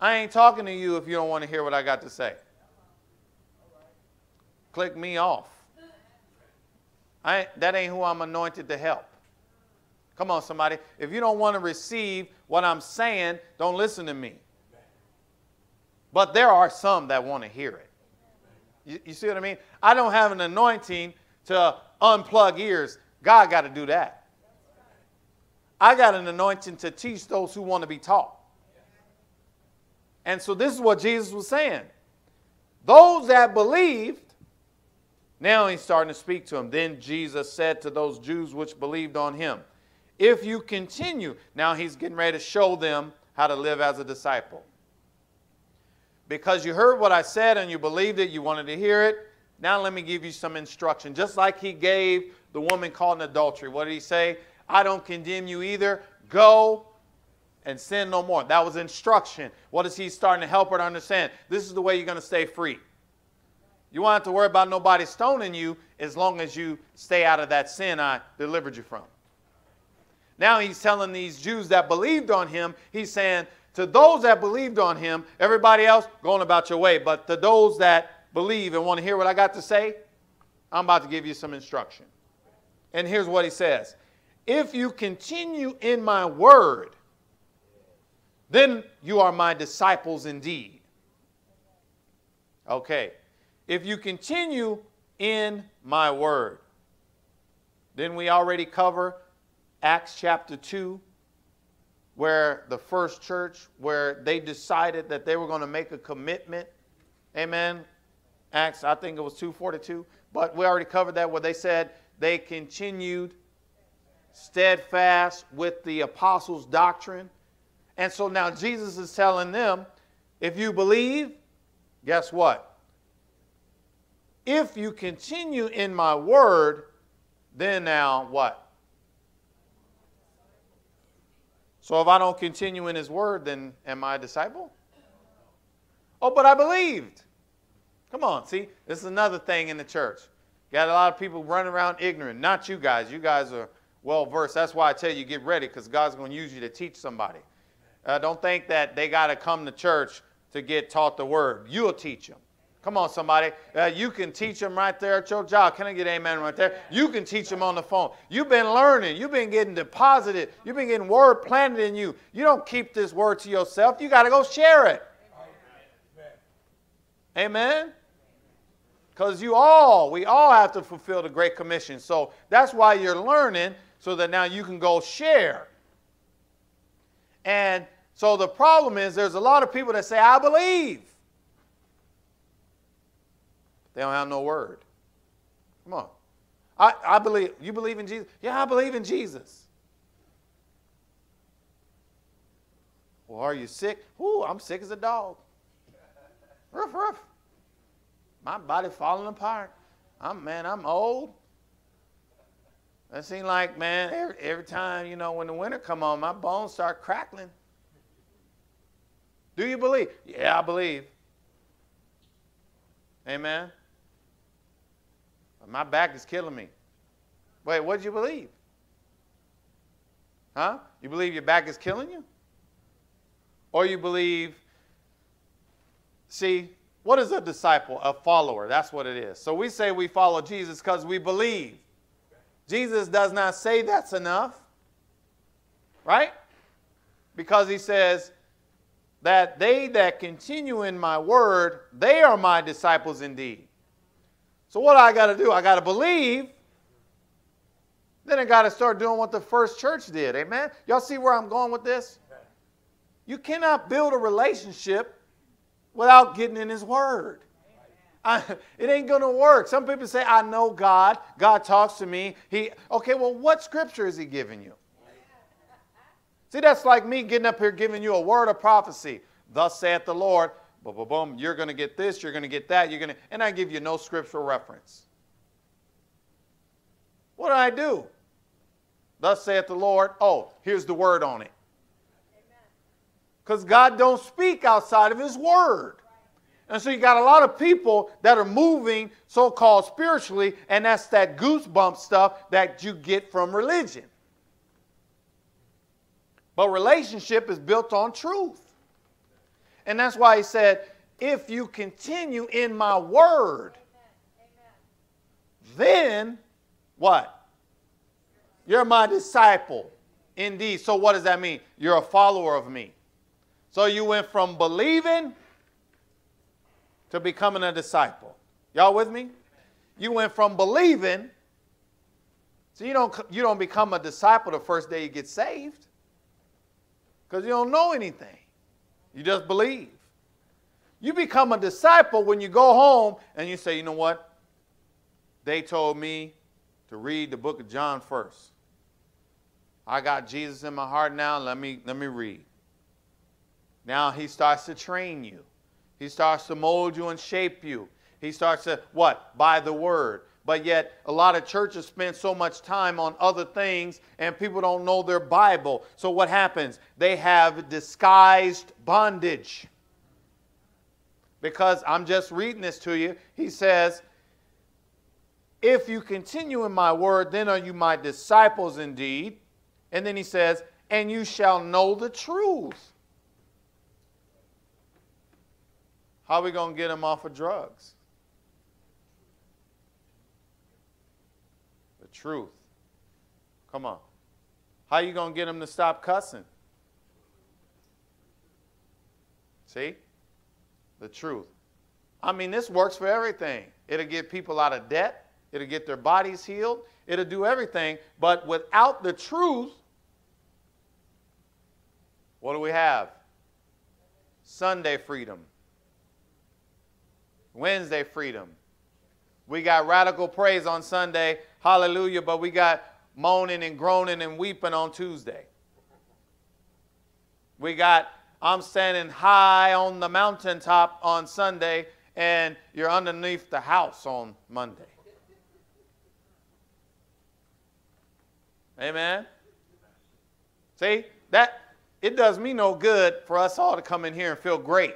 I ain't talking to you if you don't want to hear what I got to say. Click me off. I, that ain't who I'm anointed to help. Come on, somebody. If you don't want to receive what I'm saying, don't listen to me. But there are some that want to hear it. You, you see what I mean? I don't have an anointing to unplug ears. God got to do that. I got an anointing to teach those who want to be taught. And so this is what Jesus was saying. Those that believed, now he's starting to speak to him. Then Jesus said to those Jews which believed on him, If you continue, now he's getting ready to show them how to live as a disciple. Because you heard what I said and you believed it, you wanted to hear it. Now let me give you some instruction. Just like he gave the woman caught in adultery. What did he say? I don't condemn you either. Go and sin no more. That was instruction. What is he starting to help her to understand? This is the way you're going to stay free. You won't have to worry about nobody stoning you as long as you stay out of that sin I delivered you from. Now he's telling these Jews that believed on him, he's saying, to those that believed on him, everybody else, going about your way. But to those that believe and want to hear what I got to say, I'm about to give you some instruction. And here's what he says If you continue in my word, then you are my disciples indeed. Okay if you continue in my word. Then we already cover Acts chapter 2, where the first church, where they decided that they were going to make a commitment. Amen. Acts, I think it was 242. But we already covered that where they said they continued steadfast with the apostles' doctrine. And so now Jesus is telling them if you believe, guess what? If you continue in my word, then now what? So if I don't continue in his word, then am I a disciple? Oh, but I believed. Come on, see, this is another thing in the church. Got a lot of people running around ignorant. Not you guys. You guys are well versed. That's why I tell you get ready because God's going to use you to teach somebody. Uh, don't think that they got to come to church to get taught the word. You'll teach them. Come on, somebody. Uh, you can teach them right there at your job. Can I get amen right there? You can teach them on the phone. You've been learning. You've been getting deposited. You've been getting word planted in you. You don't keep this word to yourself. You got to go share it. Amen? Because you all, we all have to fulfill the Great Commission. So that's why you're learning so that now you can go share. And so the problem is there's a lot of people that say, I believe. They don't have no word. Come on. I, I believe. You believe in Jesus? Yeah, I believe in Jesus. Well, are you sick? Ooh, I'm sick as a dog. Ruff, ruff. My body falling apart. I'm man, I'm old. It seems like, man, every, every time, you know, when the winter come on, my bones start crackling. Do you believe? Yeah, I believe. Amen. My back is killing me. Wait, what did you believe? Huh? You believe your back is killing you? Or you believe, see, what is a disciple? A follower. That's what it is. So we say we follow Jesus because we believe. Jesus does not say that's enough, right? Because he says that they that continue in my word, they are my disciples indeed. So what I got to do? I got to believe. Then I got to start doing what the first church did. Amen. Y'all see where I'm going with this? You cannot build a relationship without getting in His Word. I, it ain't going to work. Some people say, I know God. God talks to me. He, okay, well, what scripture is He giving you? See, that's like me getting up here giving you a word of prophecy. Thus saith the Lord, boom, boom, boom, you're going to get this, you're going to get that, you're going to, and I give you no scriptural reference. What do I do? Thus saith the Lord, oh, here's the word on it. Because God don't speak outside of his word. And so you got a lot of people that are moving so-called spiritually, and that's that goosebump stuff that you get from religion. But relationship is built on truth. And that's why he said, if you continue in my word, then what? You're my disciple indeed. So what does that mean? You're a follower of me. So you went from believing to becoming a disciple. Y'all with me? You went from believing. So you don't, you don't become a disciple the first day you get saved because you don't know anything. You just believe. You become a disciple when you go home and you say, you know what? They told me to read the book of John first. I got Jesus in my heart now. Let me, let me read. Now he starts to train you. He starts to mold you and shape you. He starts to, what? By the word. But yet, a lot of churches spend so much time on other things and people don't know their Bible. So, what happens? They have disguised bondage. Because I'm just reading this to you. He says, If you continue in my word, then are you my disciples indeed. And then he says, And you shall know the truth How are we going to get them off of drugs? The truth. Come on. How you going to get them to stop cussing? See? The truth. I mean, this works for everything. It'll get people out of debt. It'll get their bodies healed. It'll do everything. But without the truth, what do we have? Sunday freedom. Wednesday freedom. We got radical praise on Sunday, hallelujah, but we got moaning and groaning and weeping on Tuesday. We got I'm standing high on the mountaintop on Sunday, and you're underneath the house on Monday. Amen. See, that it does me no good for us all to come in here and feel great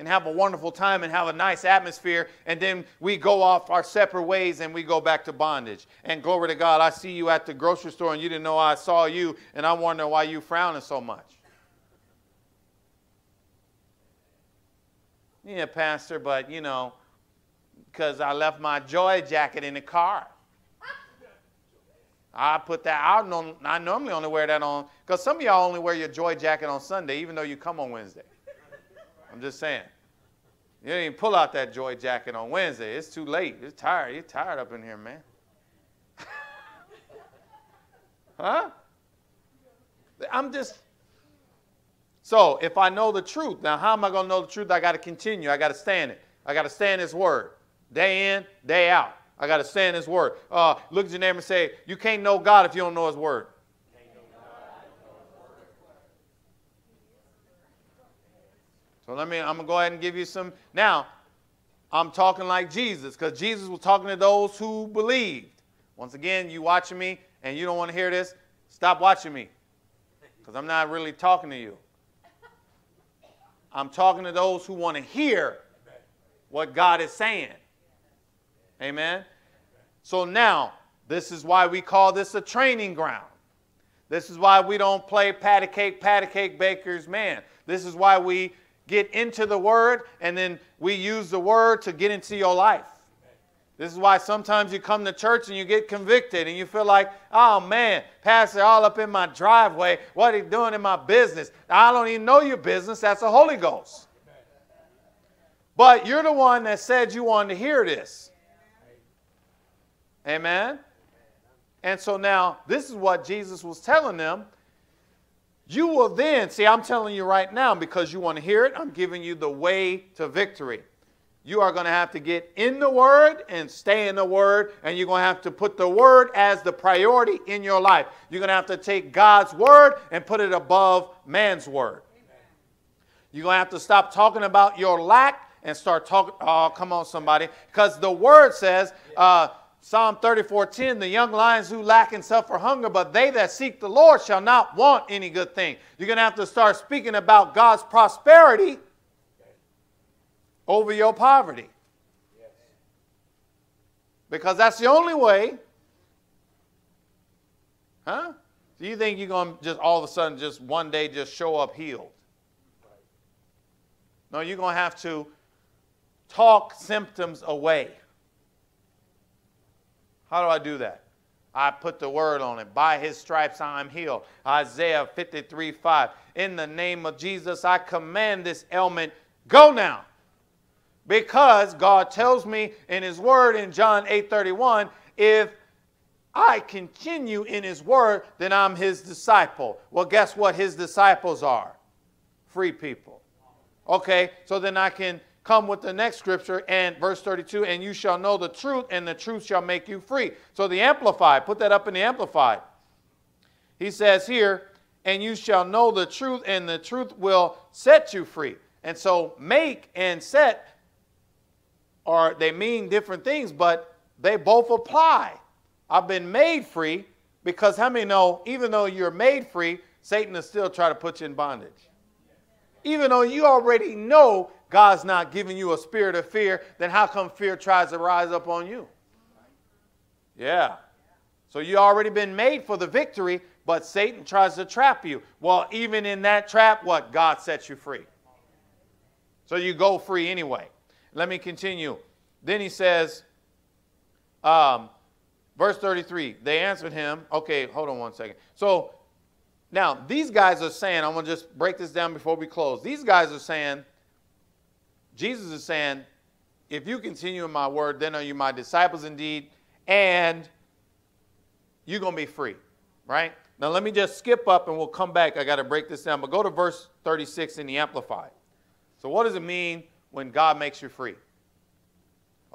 and have a wonderful time and have a nice atmosphere, and then we go off our separate ways and we go back to bondage. And glory to God, I see you at the grocery store and you didn't know I saw you, and I wonder why you frowning so much. Yeah, Pastor, but you know, because I left my joy jacket in the car. I put that out. I normally only wear that on because some of y'all only wear your joy jacket on Sunday, even though you come on Wednesday. I'm just saying. You didn't even pull out that joy jacket on Wednesday. It's too late. You're tired. You're tired up in here, man. huh? I'm just, So if I know the truth, now how am I going to know the truth? I got to continue. I got to stand it. I got to stand His word, day in, day out. I got to stand His word. Uh, look at your neighbor and say, "You can't know God if you don't know His word." So let me. I'm gonna go ahead and give you some. Now, I'm talking like Jesus because Jesus was talking to those who believed. Once again, you watching me and you don't want to hear this, stop watching me because I'm not really talking to you. I'm talking to those who want to hear what God is saying. Amen. So now, this is why we call this a training ground. This is why we don't play patty cake, patty cake baker's man. This is why we get into the Word, and then we use the Word to get into your life. This is why sometimes you come to church and you get convicted and you feel like, oh man, Pastor, all up in my driveway. What are you doing in my business? I don't even know your business. That's the Holy Ghost. But you're the one that said you wanted to hear this. Amen? And so now, this is what Jesus was telling them you will then, see, I'm telling you right now because you want to hear it, I'm giving you the way to victory. You are going to have to get in the Word and stay in the Word, and you're going to have to put the Word as the priority in your life. You're going to have to take God's Word and put it above man's Word. You're going to have to stop talking about your lack and start talking. Oh, come on, somebody. Because the Word says, uh, Psalm 34:10, the young lions who lack and suffer hunger, but they that seek the Lord shall not want any good thing. You're going to have to start speaking about God's prosperity over your poverty. Because that's the only way. Huh? Do you think you're going to just all of a sudden, just one day, just show up healed? No, you're going to have to talk symptoms away. How do I do that? I put the word on it. By his stripes I am healed. Isaiah 53 5. In the name of Jesus, I command this ailment, go now. Because God tells me in his word in John 8 31, if I continue in his word, then I'm his disciple. Well, guess what his disciples are? Free people. Okay, so then I can come with the next scripture and verse 32 and you shall know the truth and the truth shall make you free. So the amplified put that up in the amplified. He says here and you shall know the truth and the truth will set you free. And so make and set are they mean different things but they both apply. I've been made free because how many know even though you're made free satan is still trying to put you in bondage? Even though you already know God's not giving you a spirit of fear, then how come fear tries to rise up on you? Yeah. So you already been made for the victory, but Satan tries to trap you. Well, even in that trap, what? God sets you free. So you go free anyway. Let me continue. Then he says, um, verse 33, they answered him. Okay, hold on one second. So now these guys are saying, I'm going to just break this down before we close. These guys are saying, Jesus is saying, if you continue in my word, then are you my disciples indeed, and you're going to be free, right? Now, let me just skip up and we'll come back. I got to break this down, but go to verse 36 in the Amplified. So, what does it mean when God makes you free?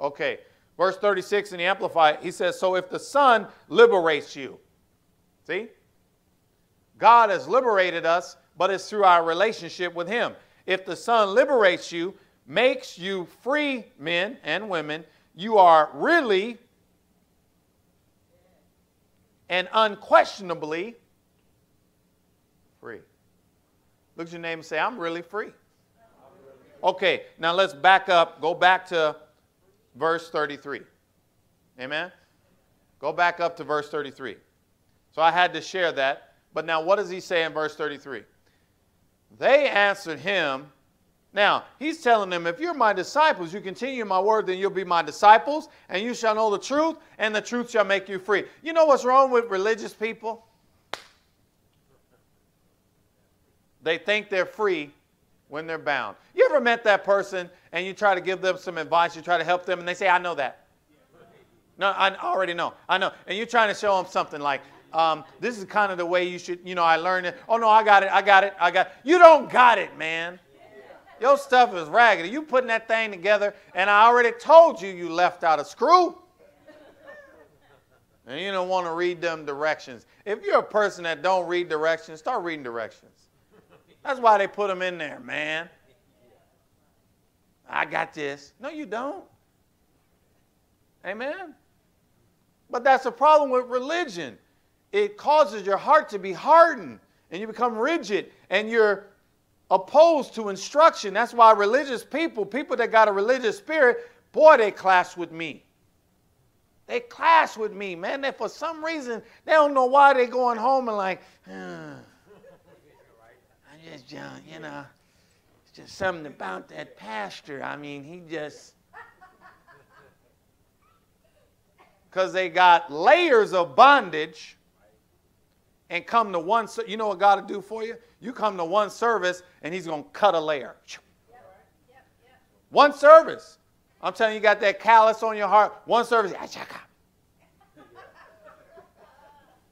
Okay, verse 36 in the Amplified, he says, So if the Son liberates you, see? God has liberated us, but it's through our relationship with Him. If the Son liberates you, makes you free men and women, you are really and unquestionably free. Look at your name and say, I'm really free. Okay, now let's back up. Go back to verse 33. Amen? Go back up to verse 33. So I had to share that. But now, what does he say in verse 33? They answered him, now, he's telling them, if you're my disciples, you continue my word, then you'll be my disciples, and you shall know the truth, and the truth shall make you free. You know what's wrong with religious people? They think they're free when they're bound. You ever met that person and you try to give them some advice, you try to help them, and they say, I know that. No, I already know. I know. And you're trying to show them something like, um, this is kind of the way you should, you know, I learned it. Oh, no, I got it, I got it, I got it. You don't got it, man. Your stuff is raggedy. You putting that thing together, and I already told you you left out a screw. And you don't want to read them directions. If you're a person that don't read directions, start reading directions. That's why they put them in there, man. I got this. No, you don't. Amen. But that's a problem with religion. It causes your heart to be hardened and you become rigid and you're opposed to instruction. That's why religious people, people that got a religious spirit, boy, they clash with me. They clash with me, man. They, for some reason, they don't know why they're going home and like, I'm just, young, you know, it's just something about that pastor. I mean, he just, because they got layers of bondage and come to one, you know what God will do for you? You come to one service and he's going to cut a layer. One service. I'm telling you, you got that callus on your heart. One service.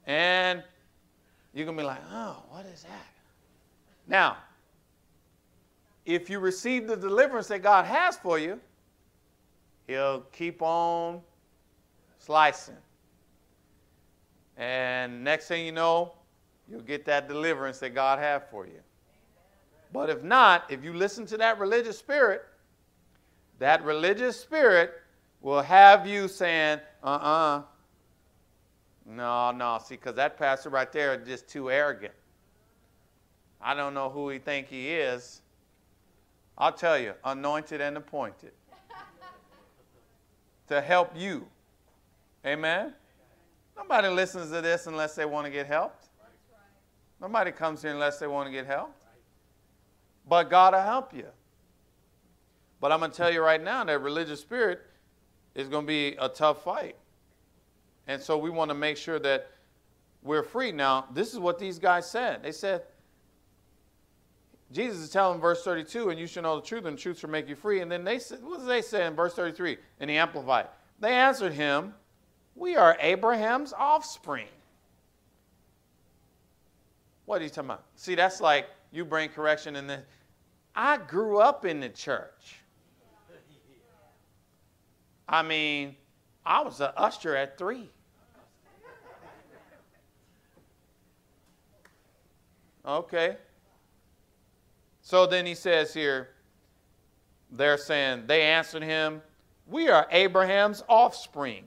And you're going to be like, oh, what is that? Now, if you receive the deliverance that God has for you, He'll keep on slicing. And next thing you know, you'll get that deliverance that God has for you. But if not, if you listen to that religious spirit, that religious spirit will have you saying, uh uh-uh. uh No, no. See, because that pastor right there is just too arrogant. I don't know who he think he is. I'll tell you, anointed and appointed to help you. Amen. Nobody listens to this unless they want to get helped. Nobody comes here unless they want to get helped. But God will help you. But I'm going to tell you right now that religious spirit is going to be a tough fight. And so we want to make sure that we're free. Now, this is what these guys said. They said, Jesus is telling verse 32, and you should know the truth, and the truth shall make you free. And then they said, what did they say in verse 33 in the Amplified? They answered him, We are Abraham's offspring. What are you talking about? See, that's like you bring correction and then I grew up in the church. I mean, I was an usher at three. Okay. So then he says here, they're saying, they answered him, We are Abraham's offspring,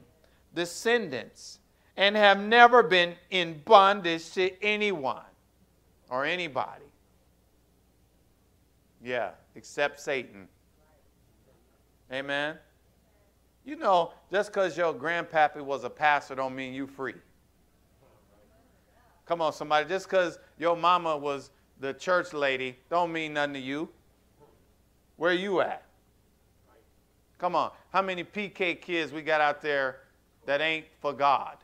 descendants, and have never been in bondage to anyone or anybody. Yeah, except Satan. Amen. You know, just because your grandpappy was a pastor don't mean you free. Come on, somebody. Just because your mama was the church lady don't mean nothing to you. Where you at? Come on. How many PK kids we got out there that ain't for God?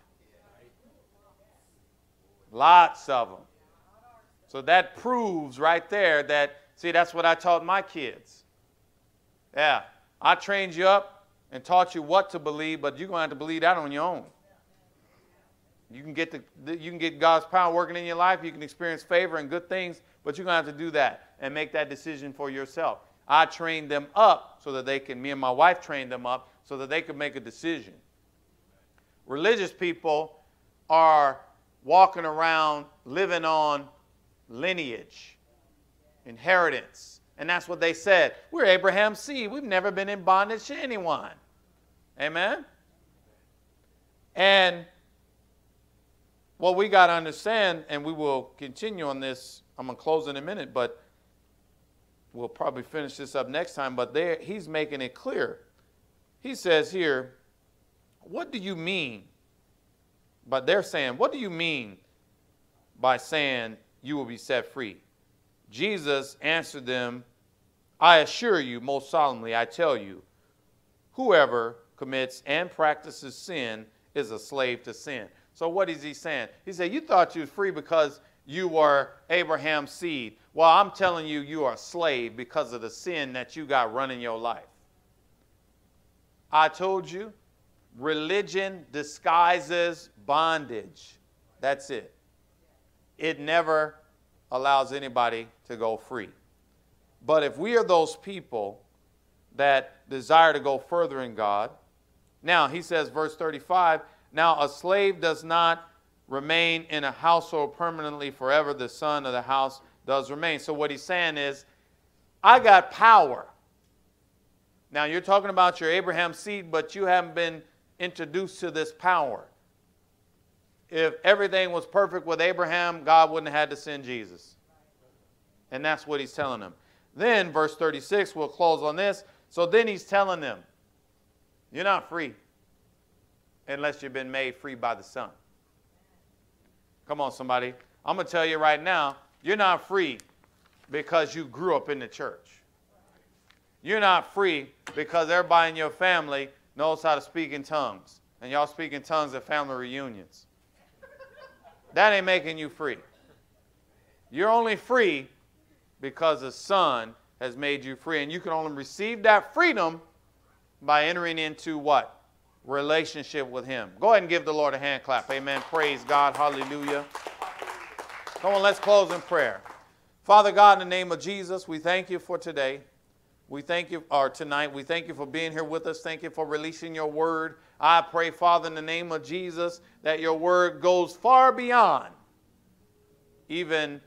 Lots of them. So that proves right there that, see, that's what I taught my kids. Yeah, I trained you up and taught you what to believe, but you're going to have to believe that on your own. You can get the, you can get God's power working in your life. You can experience favor and good things, but you're going to have to do that and make that decision for yourself. I trained them up so that they can, me and my wife trained them up so that they could make a decision. Religious people are walking around living on lineage, inheritance. And that's what they said. We're Abraham's seed. We've never been in bondage to anyone. Amen? And what we got to understand, and we will continue on this, I'm going to close in a minute, but we'll probably finish this up next time. But there, he's making it clear. He says here, What do you mean? But they're saying, What do you mean by saying you will be set free. Jesus answered them, I assure you, most solemnly, I tell you, whoever commits and practices sin is a slave to sin. So what is he saying? He said, You thought you were free because you were Abraham's seed. Well, I'm telling you, you are a slave because of the sin that you got running your life. I told you, religion disguises bondage. That's it. It never allows anybody to go free. But if we are those people that desire to go further in God, now he says, verse 35, now a slave does not remain in a household permanently forever, the son of the house does remain. So what he's saying is, I got power. Now you're talking about your Abraham seed, but you haven't been introduced to this power. If everything was perfect with Abraham, God wouldn't have had to send Jesus. And that's what he's telling them. Then, verse 36, we'll close on this. So then he's telling them, You're not free unless you've been made free by the Son. Come on, somebody. I'm going to tell you right now, you're not free because you grew up in the church. You're not free because everybody in your family knows how to speak in tongues. And y'all speak in tongues at family reunions. That ain't making you free. You're only free because the Son has made you free. And you can only receive that freedom by entering into what? Relationship with Him. Go ahead and give the Lord a hand clap. Amen. Praise God. Hallelujah. Come on, let's close in prayer. Father God, in the name of Jesus, we thank you for today. We thank you, or tonight, we thank you for being here with us. Thank you for releasing your word. I pray, Father, in the name of Jesus, that your word goes far beyond even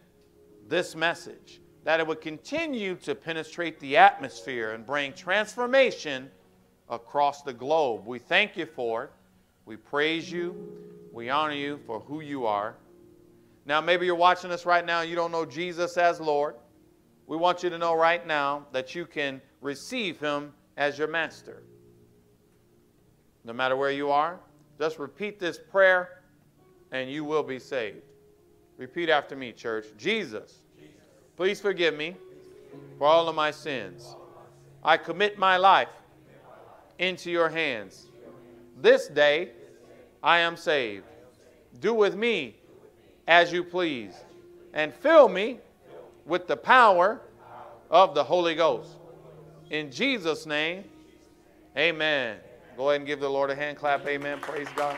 this message, that it would continue to penetrate the atmosphere and bring transformation across the globe. We thank you for it. We praise you. We honor you for who you are. Now, maybe you're watching us right now, and you don't know Jesus as Lord we want you to know right now that you can receive him as your master. No matter where you are, just repeat this prayer and you will be saved. Repeat after me, church. Jesus, please forgive me for all of my sins. I commit my life into your hands. This day I am saved. Do with me as you please and fill me with the power of the Holy Ghost. In Jesus' name, amen. Go ahead and give the Lord a hand clap. Amen. Praise God.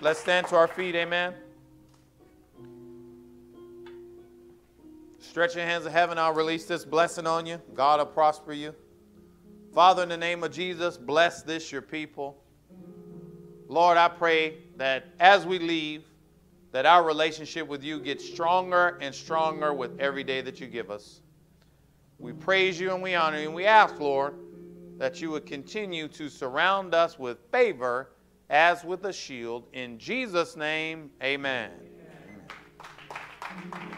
Let's stand to our feet. Amen. Stretch your hands to heaven. I'll release this blessing on you. God will prosper you. Father, in the name of Jesus, bless this, your people. Lord, I pray that as we leave, that our relationship with you gets stronger and stronger with every day that you give us. We praise you and we honor you, and we ask, Lord, that you would continue to surround us with favor as with a shield. In Jesus' name, amen. amen.